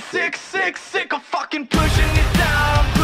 sick, sick, sick of fucking pushing it down.